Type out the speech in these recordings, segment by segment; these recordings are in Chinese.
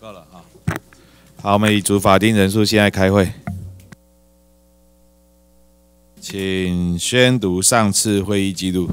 告了啊。好，我们已足法定人数，现在开会，请宣读上次会议记录。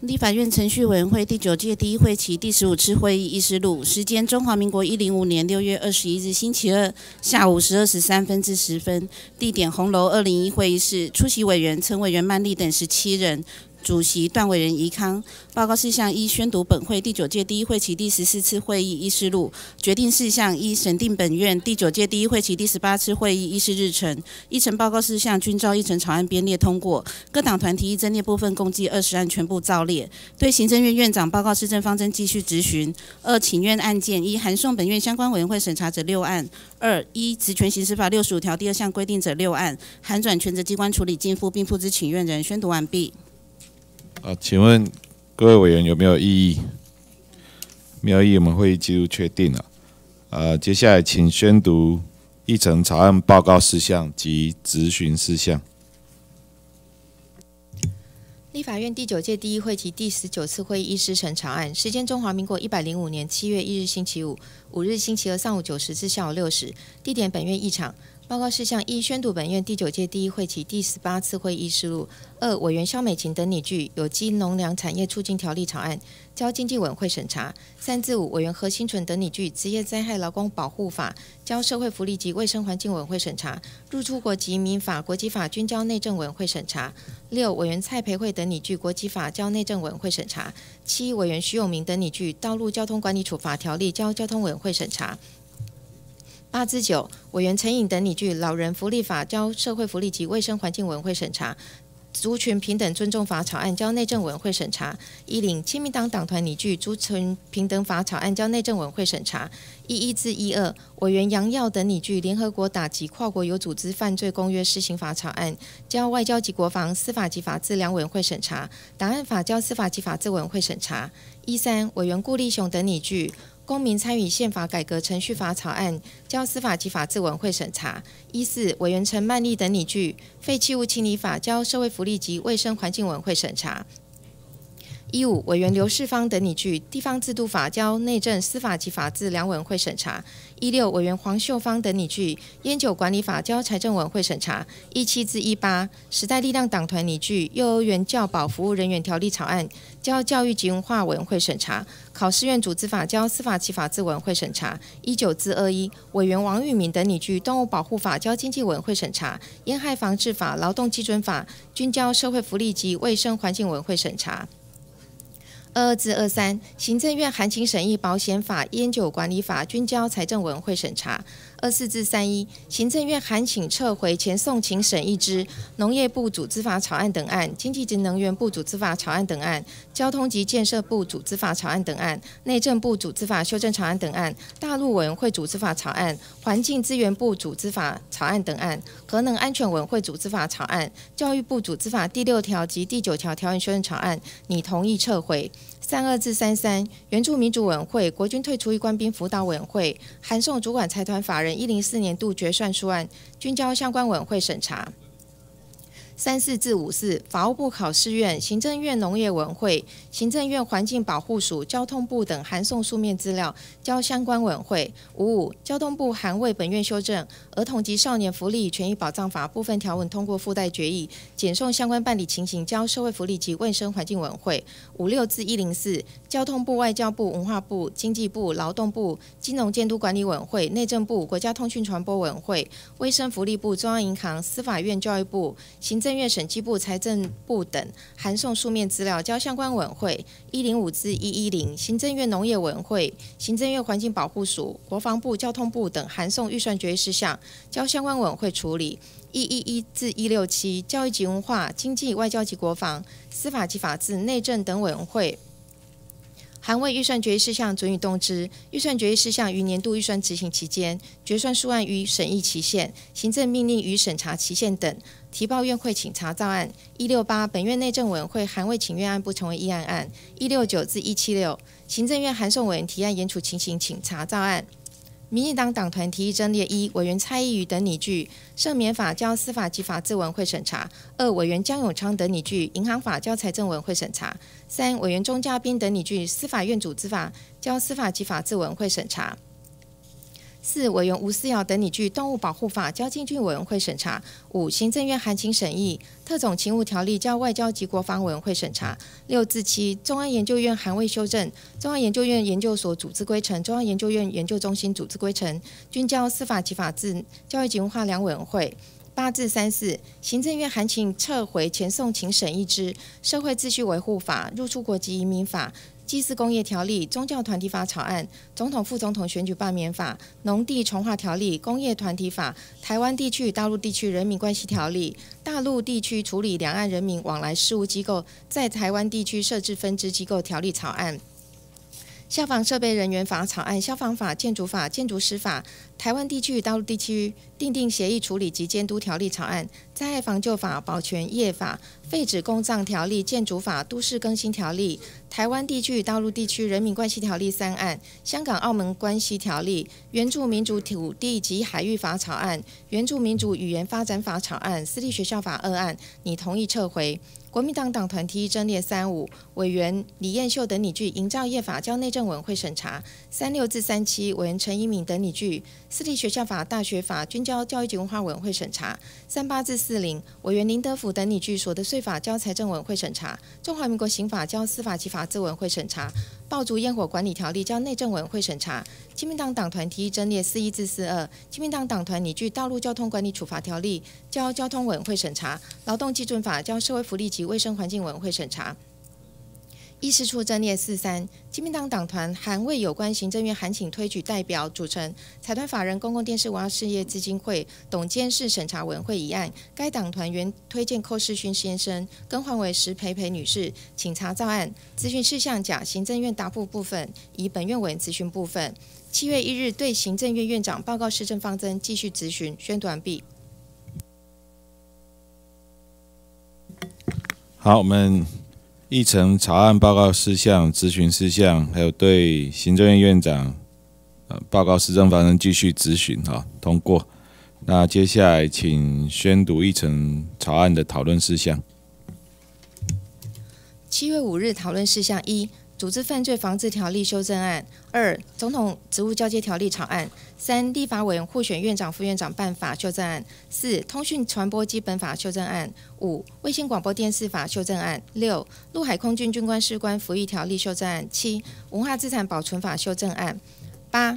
立法院程序委员会第九届第一会期第十五次会议议事录，时间：中华民国一零五年六月二十一日星期二下午十二时三分至十分，地点红楼二零一会议室，出席委员陈委员曼丽等十七人。主席段委员宜康报告事项一：宣读本会第九届第一会期第十四次会议议事录。决定事项一：审定本院第九届第一会期第十八次会议议事日程。议程报告事项均照议程草案编列通过。各党团提议增列部分共计二十案，全部照列。对行政院院长报告施政方针继续执行。二、请愿案件一：函送本院相关委员会审查者六案。二、一、职权行使法六十五条第二项规定者六案，函转权责机关处理进付并付之请愿人。宣读完毕。啊，请问各位委员有没有异议？没有异议，我们会议记录确定了。呃，接下来请宣读议程草案报告事项及质询事项。立法院第九届第一会期第十九次会议议事审查案，时间：中华民国一百零五年七月一日星期五，五日星期二上午九时至下午六时。地点：本院议场。报告事项一：宣读本院第九届第一会期第十八次会议事录。二、委员肖美琴等拟具《有机农粮产业促进条例》草案，交经济委员会审查。三至五，委员何新纯等拟具《职业灾害劳工保护法》，交社会福利及卫生环境委员会审查。入出国及民法、国籍法均交内政委员会审查。六、委员蔡培慧等拟具《国籍法》，交内政委员会审查。七、委员徐永明等拟具《道路交通管理处罚条例》，交交通委员会审查。八至九，委员陈颖等拟具《老人福利法》交社会福利及卫生环境委员会审查；族群平等尊重法草案交内政委员会审查；一零，亲民党党团拟具《族群平等法》草案交内政委员会审查；一一至一二，委员杨耀等拟具《联合国打击跨国有组织犯罪公约施行法》草案交外交及国防、司法及法制两委员会审查；档案法交司法及法制委员会审查；一三，委员顾立雄等拟具。公民参与宪法改革程序法草案交司法及法制委员会审查。一四委员陈曼丽等拟具废弃物清理法交社会福利及卫生环境委员会审查。一五委员刘世芳等拟具地方制度法交内政、司法及法制两委会审查。一六委员黄秀芳等拟具烟酒管理法交财政委会审查。一七至一八时代力量党团拟具幼儿园教保服务人员条例草案交教育及文化委员会审查。考试院组织法交司法及法制委员会审查。一九至二一委员王玉敏等拟具动物保护法交经济委员会审查。烟害防治法、劳动基准法均交社会福利及卫生环境委员会审查。二二至二三，行政院函请审议保险法、烟酒管理法均交财政委员会审查。二四至三一，行政院函请撤回前送请审议之农业部组织法草案等案、经济及能源部组织法草案等案、交通及建设部组织法草案等案、内政部组织法修正草案等案、大陆委员会组织法草案、环境资源部组织法草案等案、核能安全委员会组织法草案、教育部组织法第六条及第九条条文修正草案，拟同意撤回。三二至三三，原住民主委员会、国军退出役官兵辅导委员会、函送主管财团法人一零四年度决算书案，均交相关委员会审查。三四至五四，法务部考试院、行政院农业委会、行政院环境保护署、交通部等函送书面资料，交相关委会。五五，交通部函为本院修正《儿童及少年福利权益保障法》部分条文，通过附带决议，简送相关办理情形，交社会福利及卫生环境委员会。五六至一零四，交通部、外交部、文化部、经济部、劳动部、金融监督管理委员会、内政部、国家通讯传播委员会、卫生福利部、中央银行、司法院、教育部、行政。院审计部、财政部等函送书面资料交相关委员会一零五至一一零，行政院农业委员会、行政院环境保护署、国防部、交通部等函送预算决议事项交相关委员会处理一一一至一六七，教育及文化、经济、外交及国防、司法及法制、内政等委员会。函为预算决议事项准予动之，预算决议事项于年度预算执行期间，决算数案于审议期限、行政命令与审查期限等。提报院会请查照案一六八，本院内政委员会函未请愿案不成为议案案一六九至一七六，行政院函送委员提案严处情形请查照案。民进党党团提议增列一委员蔡依瑜等拟具赦免法交司法及法制委会审查；二委员江永昌等拟具银行法交财政委会审查；三委员钟嘉宾等拟具司法院组织法交司法及法制委会审查。四委员吴思瑶等拟具动物保护法交进军委员会审查。五行政院函请审议特种勤务条例交外交及国防委员会审查。六至七中央研究院函未修正中央研究院研究所组织规程、中央研究院研究中心组织规程，均交司法及法制、教育及文化两委员会。八至三四，行政院函请撤回前送请审议之社会秩序维护法、入出国及移民法、祭祀工业条例、宗教团体法草案、总统副总统选举罢免法、农地重划条例、工业团体法、台湾地区与大陆地区人民关系条例、大陆地区处理两岸人民往来事务机构在台湾地区设置分支机构条例草案。消防设备人员法草案、消防法、建筑法、建筑师法、台湾地区与大陆地区订定协议处理及监督条例草案、灾害防救法、保全业法、废止公葬条例、建筑法、都市更新条例、台湾地区与大陆地区人民关系条例三案、香港澳门关系条例、原住民族土地及海域法草案、原住民族语言发展法草案、私立学校法二案，你同意撤回。国民党党团提议征列三五委员李彦秀等拟具营造业法交内政委员会审查，三六至三七委员陈一敏等拟具私立学校法、大学法均交教育及文化委员会审查，三八至四零委员林德福等拟具所得税法交财政委员会审查，中华民国刑法交司法及法制委员会审查，爆竹烟火管理条例交内政委员会审查。亲民党党团提议增列四一至四二，亲民党党团拟具道路交通管理处罚条例交交通委员会审查，劳动基准法交社会福利及卫生环境委员会审查。议事处征列四三，亲民党党团函为有关行政院函请推举代表组成财团法人公共电视文化事业基金会董监事审查委员会一案，该党团原推荐寇世勋先生更换为石培培女士，请查照案。咨询事项甲行政院答复部分，以本院委员咨询部分。七月一日对行政院院长报告施政方针，继续咨询，宣读完毕。好，我们议程草案报告事项、咨询事项，还有对行政院院长呃报告施政方针继续咨询啊，通过。那接下来请宣读议程草案的讨论事项。七月五日讨论事项一。组织犯罪防治条例修正案，二总统职务交接条例草案，三立法委员互选院长、副院长办法修正案，四通讯传播基本法修正案，五卫星广播电视法修正案，六陆海空军军官士官服役条例修正案，七文化资产保存法修正案，八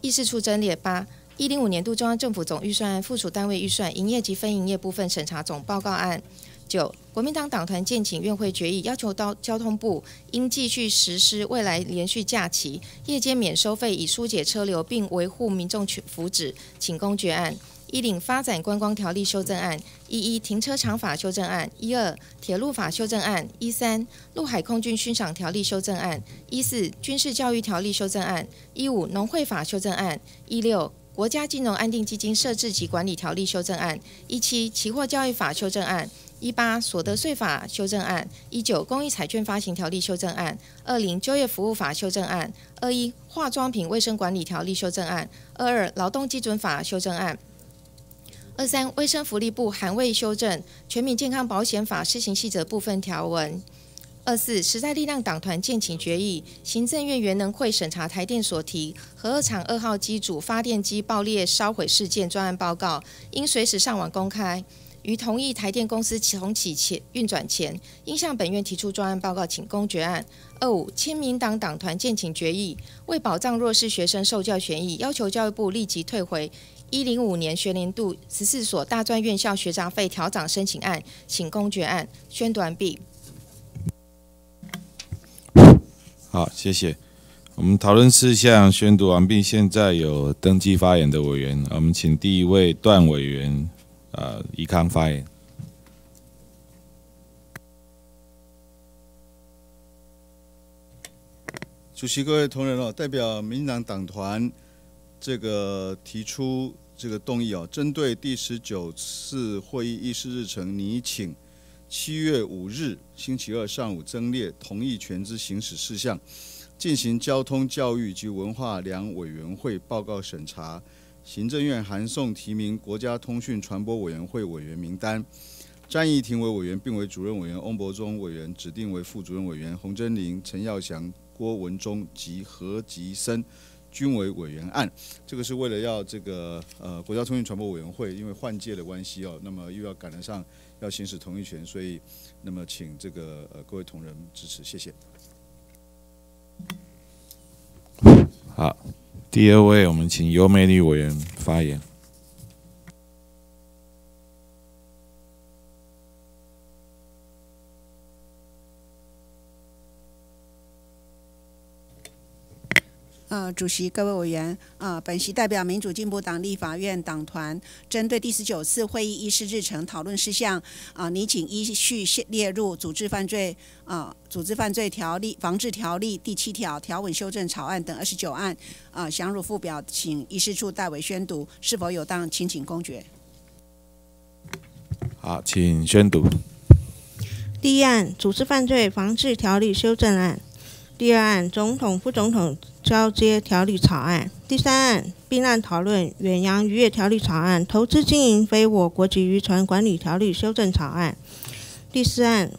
议事处整列八一零五年度中央政府总预算案附属单位预算营业及非营业部分审查总报告案。九，国民党党团建请院会决议，要求到交通部应继续实施未来连续假期夜间免收费，以疏解车流并维护民众权福祉，请公决案。一领发展观光条例修正案，一一停车场法修正案，一二铁路法修正案，一三陆海空军勋赏条例修正案，一四军事教育条例修正案，一五农会法修正案，一六国家金融安定基金设置及管理条例修正案，一七期货交易法修正案。一八所得税法修正案，一九公益彩券发行条例修正案，二零就业服务法修正案，二一化妆品卫生管理条例修正案，二二劳动基准法修正案，二三卫生福利部函未修正全民健康保险法施行细则部分条文，二四时代力量党团建请决议，行政院原能会审查台电所提核二厂二号机组发电机爆裂烧毁事件专案报告，应随时上网公开。于同意台电公司重启前运转前，应向本院提出专案报告，请公决案。二五，亲民党党团建请决议，为保障弱势学生受教权益，要求教育部立即退回一零五年学年度十四所大专院校学杂费调涨申请案，请公决案。宣读完毕。好，谢谢。我们讨论事项宣读完毕，现在有登记发言的委员，我们请第一位段委员。呃，宜康发言。主席、各位同仁哦，代表民进党党团这个提出这个动议哦，针对第十九次会议议事日程拟请七月五日星期二上午增列同意权之行使事项，进行交通、教育及文化两委员会报告审查。行政院函送提名国家通讯传播委员会委员名单，詹怡婷为委员，并为主任委员；翁博忠委员指定为副主任委员；洪真玲、陈耀祥、郭文忠及何吉森均为委员案。这个是为了要这个呃国家通讯传播委员会因为换届的关系哦，那么又要赶得上要行使同意权，所以那么请这个呃各位同仁支持，谢谢。第二位我们请尤美女委员发言。呃，主席、各位委员，啊，本席代表民主进步党立法院党团，针对第十九次会议议事日程讨论事项，啊，拟请依序列入组织犯罪啊，组织犯罪条例防治条例第七条条文修正草案等二十九案，啊，详如附表，请议事处代为宣读，是否有当，请请公决。好，请宣读。第一案，组织犯罪防治条例修正案；第二案，总统、副总统。交接条例草案，第三案并案讨论远洋渔业条例草案，投资经营非我国籍渔船管理条例修正草案，第四案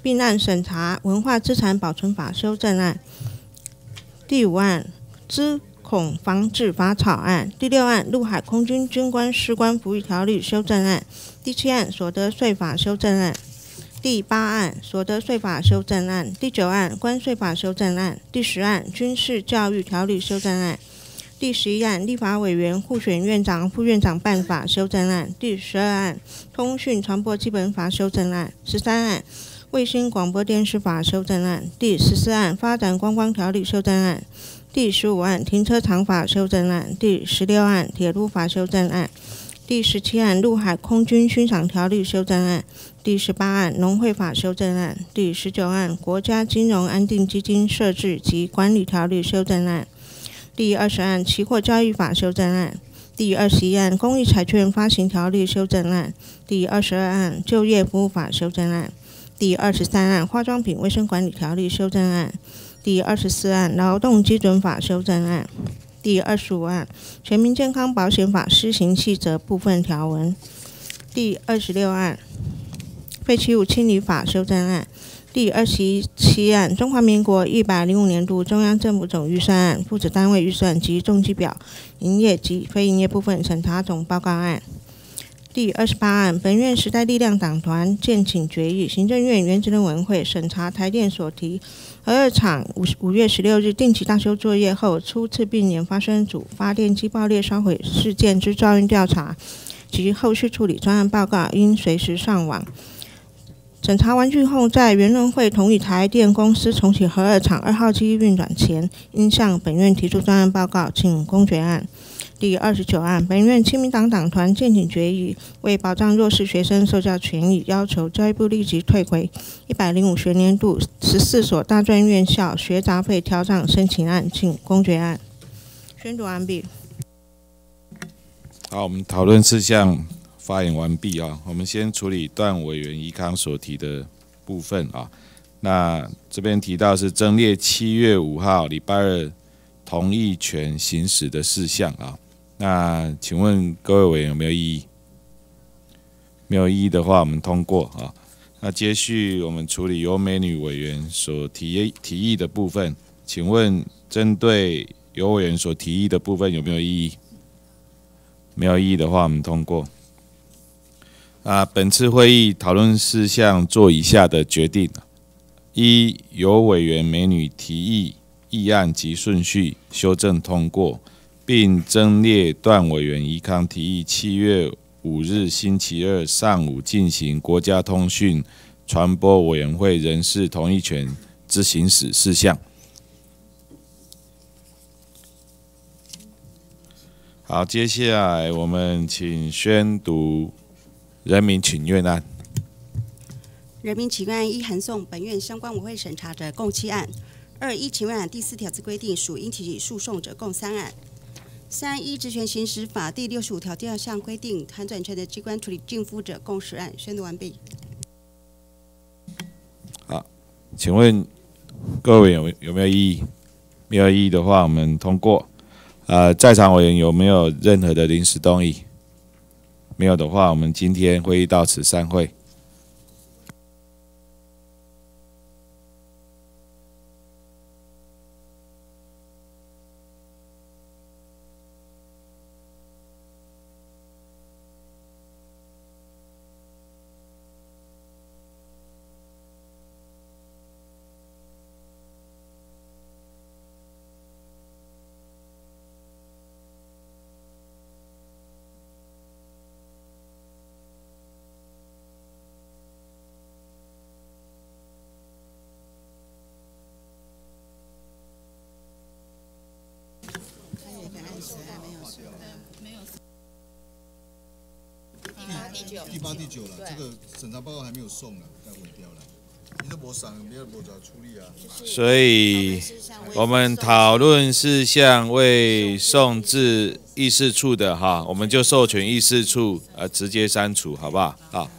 并案审查文化资产保存法修正案，第五案资恐防治法草案，第六案陆海空军军官士官服役条例修正案，第七案所得税法修正案。第八案所得税法修正案，第九案关税法修正案，第十案军事教育条例修正案，第十一案立法委员互选院长、副院长办法修正案，第十二案通讯传播基本法修正案，十三案卫星广播电视法修正案，第十四案发展观光条例修正案，第十五案停车场法修正案，第十六案铁路法修正案。第十七案陆海空军勋赏条例修正案，第十八案农会法修正案，第十九案国家金融安定基金设置及管理条例修正案，第二十案期货交易法修正案，第二十一案公益彩券发行条例修正案，第二十二案就业服务法修正案，第二十三案化妆品卫生管理条例修正案，第二十四案劳动基准法修正案。第二十五案《全民健康保险法施行细则》部分条文，第二十六案《废弃物清理法》修正案，第二十七案《中华民国一百零五年度中央政府总预算案、附子单位预算及中计表营业及非营业部分审查总报告案》，第二十八案本院时代力量党团建请决议，行政院原子能委员会审查台电所提。核二厂五五月十六日定期大修作业后，初次并年发生主发电机爆裂烧毁事件之噪音调查及后续处理专案报告，应随时上网。审查完毕后，在原论会同意台电公司重启核二厂二号机运转前，应向本院提出专案报告，请公决案。第二十九案，本院亲民党党团建请决议，为保障弱势学生受教权益，要求教育部立即退回一百零五学年度十四所大专院校学杂费调整申请案，请公决案。宣读完毕。好，我们讨论事项发言完毕啊。我们先处理段委员宜康所提的部分啊。那这边提到是增列七月五号礼拜二同意权行使的事项啊。那请问各位委员有没有异议？没有异议的话，我们通过啊。那接续我们处理由美女委员所提提议的部分，请问针对由委员所提议的部分有没有异议？没有异议的话，我们通过。啊，本次会议讨论事项做以下的决定：一、由委员美女提议议案及顺序修正通过。并增列段委员宜康提议七月五日星期二上午进行国家通讯传播委员会人事同意权之行使事项。好，接下来我们请宣读人民请愿案。人民请愿案一函送本院相关委会审查的共七案，二一请愿案第四条之规定属应提起诉讼者共三案。三一职权行使法第六十五条第二项规定，函转权的机关处理净负者共十案，宣读完毕。好，请问各位有有没有异议？没有异议的话，我们通过。呃，在场委员有没有任何的临时动议？没有的话，我们今天会议到此散会。没有送。第八、第九。第八、第九了，这个审查报告还没有送呢，该毁掉了。所以，我们讨论事项未送至议事处的哈，我们就授权议事处呃直接删除，好不好？好。